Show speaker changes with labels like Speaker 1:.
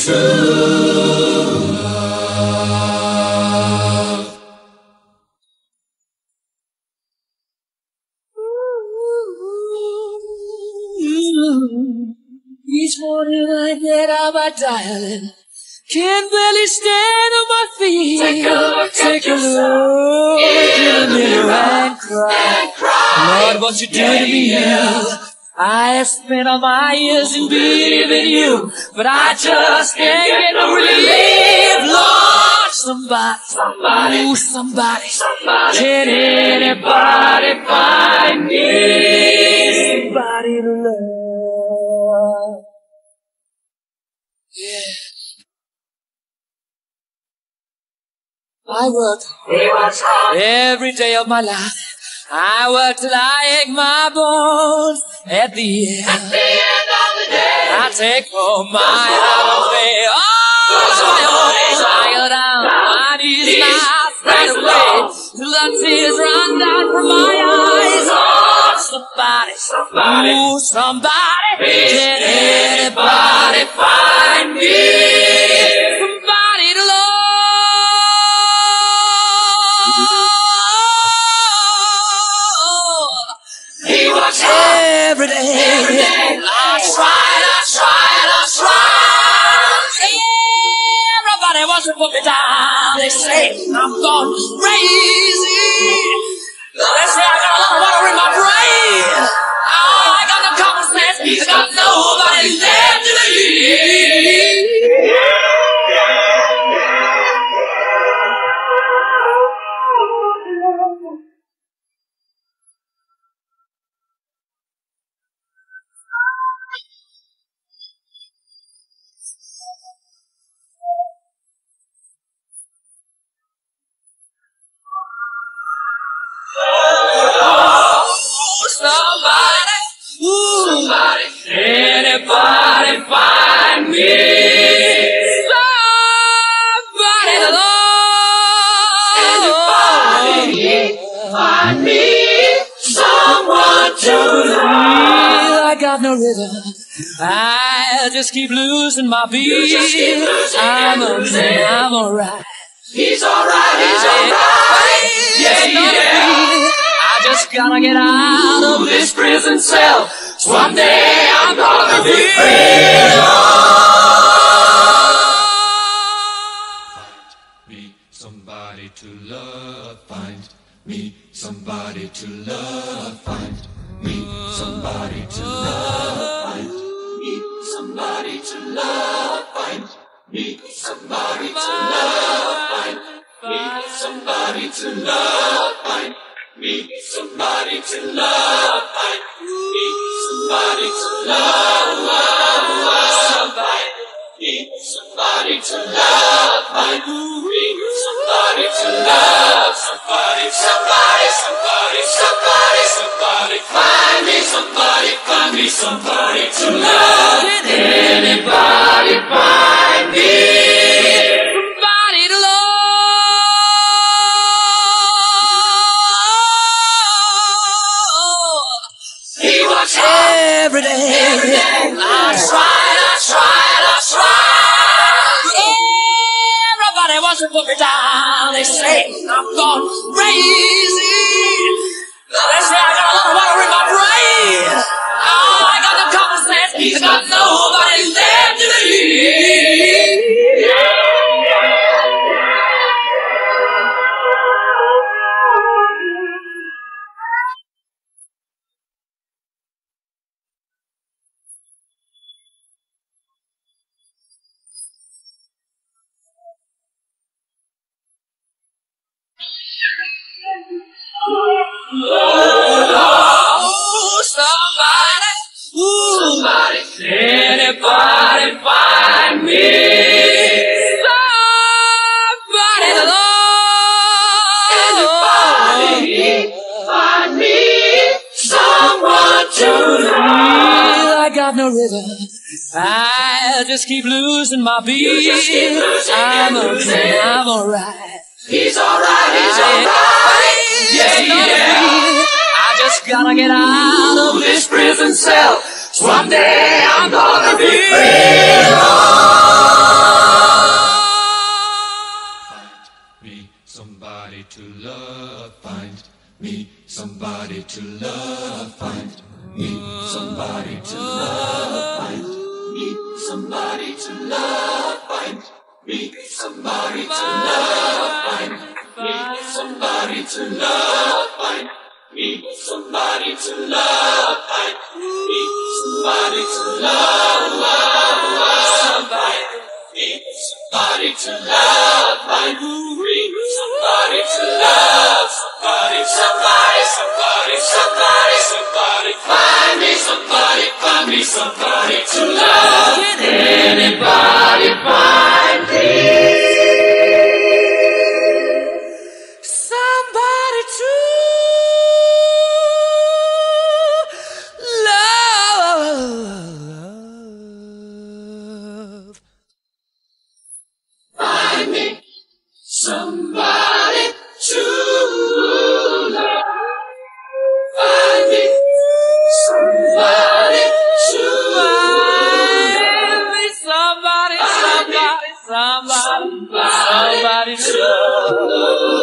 Speaker 1: Each morning I get out my dialing. Can't barely stand on my feet.
Speaker 2: Take a look,
Speaker 1: take,
Speaker 2: take
Speaker 1: a look in the mirror and cry.
Speaker 2: And cry.
Speaker 1: Lord, what you do to me yeah. I have spent all my years in believing you but I just can't get no relief. Lord, somebody,
Speaker 2: Somebody.
Speaker 1: ooh, somebody,
Speaker 2: Somebody.
Speaker 1: can anybody find me somebody to love? Yeah. I worked
Speaker 2: He was hard.
Speaker 1: Every day of my life, I work till I ache my bones. At the end,
Speaker 2: At the end of the day.
Speaker 1: I take home my. All on oh, my own, I go down on knees and I fade away till the tears run down from my eyes. Oh, somebody,
Speaker 2: Somebody.
Speaker 1: ooh, somebody,
Speaker 2: Please,
Speaker 1: can anybody find me somebody to love?
Speaker 2: He was hard.
Speaker 1: Every day,
Speaker 2: Every day.
Speaker 1: I tried, Wants to put me down. They say I'm gone crazy. They say I got a lot of water in my brain. Oh, I got no common sense. Got nobody left to believe. Somebody, ooh,
Speaker 2: Somebody.
Speaker 1: anybody find me somebody to love?
Speaker 2: Find me someone to love.
Speaker 1: I got no rhythm. I just keep losing my beat.
Speaker 2: just keep losing
Speaker 1: I'm,
Speaker 2: and losing.
Speaker 1: I'm alright.
Speaker 2: He's alright. He's alright. Yeah, yeah.
Speaker 1: Just gotta get out of
Speaker 2: This prison cell. Someday I'm gonna be free.
Speaker 3: Find me somebody to love. Find me somebody to love. Find me somebody to love. Find me somebody to love. Find me somebody to love. Find me somebody to love. Find to love. Find me somebody to love. Love, love. Somebody. Need somebody to love. I need somebody to love. Somebody, somebody, somebody, somebody, somebody. Find me somebody, find me somebody to love. Anybody
Speaker 1: Everybody wants put me down. They say I'm gone crazy. They say I got a lot of water in my brain. Oh, I got no common sense. I got nobody left to believe. Love. I got no rhythm. I just keep losing my beat.
Speaker 2: just keep losing
Speaker 1: I'm, a,
Speaker 2: losing.
Speaker 1: I'm alright.
Speaker 2: He's alright. He's alright. Yeah, yeah.
Speaker 1: I just gotta get out of
Speaker 2: This prison cell. Someday I'm gonna be free.
Speaker 3: Somebody to love. Find me. Somebody to love. Find me. Somebody to love, find me. Somebody to love, find me. Somebody to love, find me. Somebody to love, find me. Somebody to love, love, love, find me. Somebody to love, find me. Somebody to love, somebody to love. Anybody find me?
Speaker 1: Somebody to love.
Speaker 3: Find me somebody somebody,